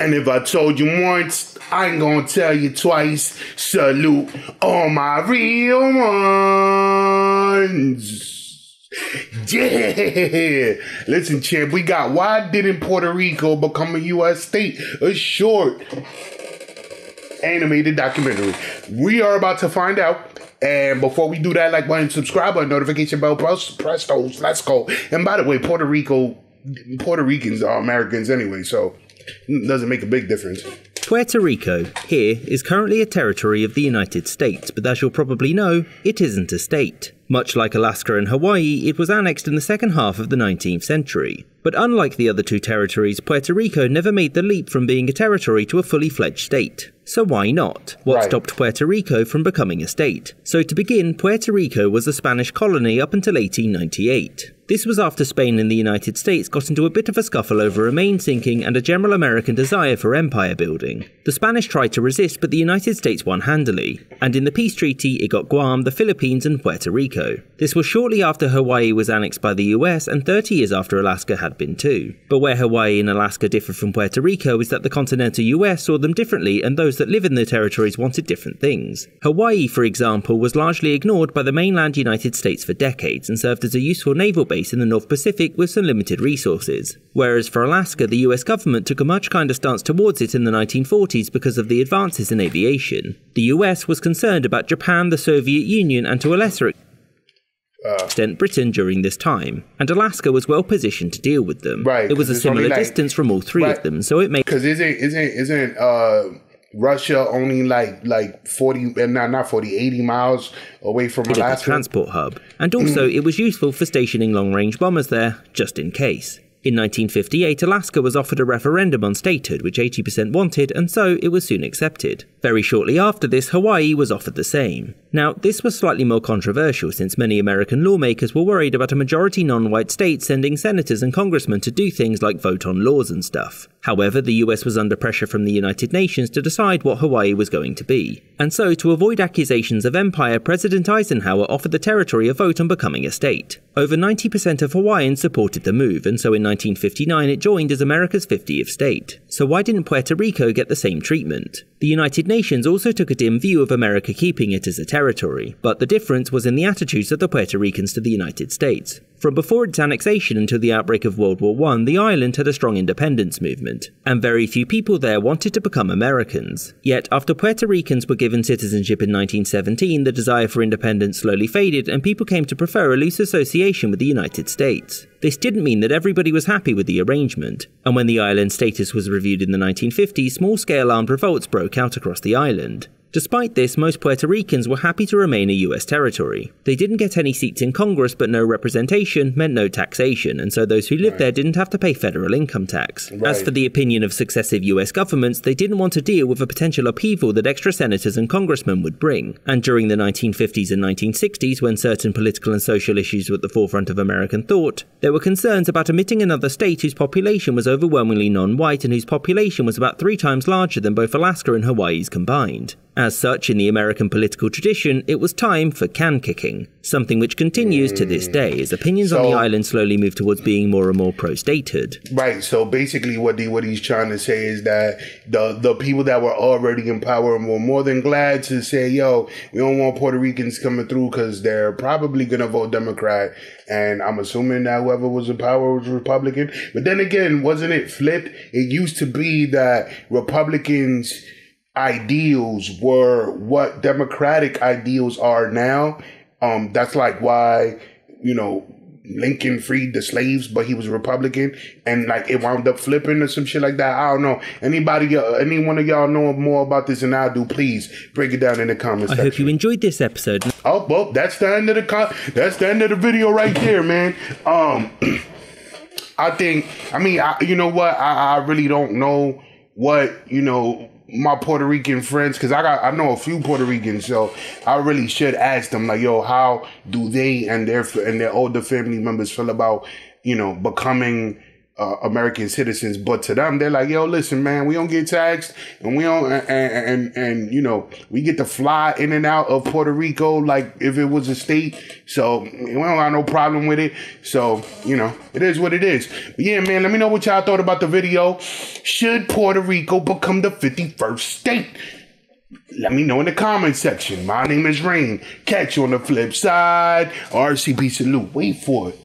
And if I told you once, I ain't gonna tell you twice. Salute all my real ones. Yeah. Listen, champ, we got why didn't Puerto Rico become a U.S. state? A short animated documentary. We are about to find out. And before we do that, like button, subscribe button, notification bell, press, press those. Let's go. And by the way, Puerto Rico, Puerto Ricans are Americans anyway, so it doesn't make a big difference. Puerto Rico, here, is currently a territory of the United States, but as you'll probably know, it isn't a state. Much like Alaska and Hawaii, it was annexed in the second half of the 19th century. But unlike the other two territories, Puerto Rico never made the leap from being a territory to a fully fledged state. So why not? What Right. stopped Puerto Rico from becoming a state? So to begin, Puerto Rico was a Spanish colony up until 1898. This was after Spain and the United States got into a bit of a scuffle over a Maine sinking and a general American desire for empire building. The Spanish tried to resist, but the United States won handily, and in the peace treaty it got Guam, the Philippines, and Puerto Rico. This was shortly after Hawaii was annexed by the US and 30 years after Alaska had been too. But where Hawaii and Alaska differ from Puerto Rico is that the continental US saw them differently and those that live in the territories wanted different things. Hawaii, for example, was largely ignored by the mainland United States for decades and served as a useful naval base in the North Pacific with some limited resources. Whereas for Alaska, the US government took a much kinder stance towards it in the 1940s because of the advances in aviation. The US was concerned about Japan, the Soviet Union, and to a lesser extent Britain during this time, and Alaska was well positioned to deal with them. Right, It was a similar like- distance from all three Right. of them, so it made Cause isn't isn't isn't uh Russia only like like forty and not not 40, 80 miles away from Alaska? transport hub, and also Mm. it was useful for stationing long range bombers there, just in case. In 1958, Alaska was offered a referendum on statehood, which 80% wanted, and so it was soon accepted. Very shortly after this, Hawaii was offered the same. Now, this was slightly more controversial since many American lawmakers were worried about a majority non white state sending senators and congressmen to do things like vote on laws and stuff. However, the US was under pressure from the United Nations to decide what Hawaii was going to be. And so, to avoid accusations of empire, President Eisenhower offered the territory a vote on becoming a state. Over 90% of Hawaiians supported the move, and so in 1959 it joined as America's 50th state. So why didn't Puerto Rico get the same treatment? The United Nations also took a dim view of America keeping it as a territory, but the difference was in the attitudes of the Puerto Ricans to the United States. From before its annexation until the outbreak of World War I, the island had a strong independence movement, and very few people there wanted to become Americans. Yet, after Puerto Ricans were given citizenship in 1917, the desire for independence slowly faded, and people came to prefer a loose association with the United States. This didn't mean that everybody was happy with the arrangement, and when the island's status was reviewed in the 1950s, small scale armed revolts broke out across the island. Despite this, most Puerto Ricans were happy to remain a US territory. They didn't get any seats in Congress, but no representation meant no taxation, and so those who lived there didn't have to pay federal income tax. As for the opinion of successive US governments, they didn't want to deal with a potential upheaval that extra senators and congressmen would bring. And during the 1950s and 1960s, when certain political and social issues were at the forefront of American thought, there were concerns about omitting another state whose population was overwhelmingly non white and whose population was about three times larger than both Alaska and Hawaii's combined. As such, in the American political tradition, it was time for can kicking, something which continues to this day as opinions on the island slowly move towards being more and more pro statehood. Right. So basically, what he, what he's trying to say is that the the people that were already in power were more than glad to say, "Yo, we don't want Puerto Ricans coming through because they're probably gonna vote Democrat." And I'm assuming that whoever was in power was Republican. But then again, wasn't it flipped? It used to be that Republicans ideals were what democratic ideals are now. Um, that's like why, you know, Lincoln freed the slaves, but he was a Republican, and like it wound up flipping or some shit like that. I don't know. Anybody, uh, any one of y'all know more about this than I do? Please break it down in the comments I section. hope you enjoyed this episode. Oh, well, that's the end of the con- that's the end of the video right there, man. Um, I think, I mean, I, you know what? I, I really don't know what you know my Puerto Rican friends because I got I know a few Puerto Ricans, so I really should ask them like, yo, how do they and their and their older family members feel about you know becoming uh, American citizens, but to them, they're like, "Yo, listen, man, we don't get taxed, and we don't, and, and and you know, we get to fly in and out of Puerto Rico like if it was a state, so we don't have no problem with it. So you know, it is what it is. But yeah, man, let me know what y'all thought about the video. Should Puerto Rico become the fifty-first state? Let me know in the comment section. My name is Reign. Catch you on the flip side. RCP salute. Wait for it.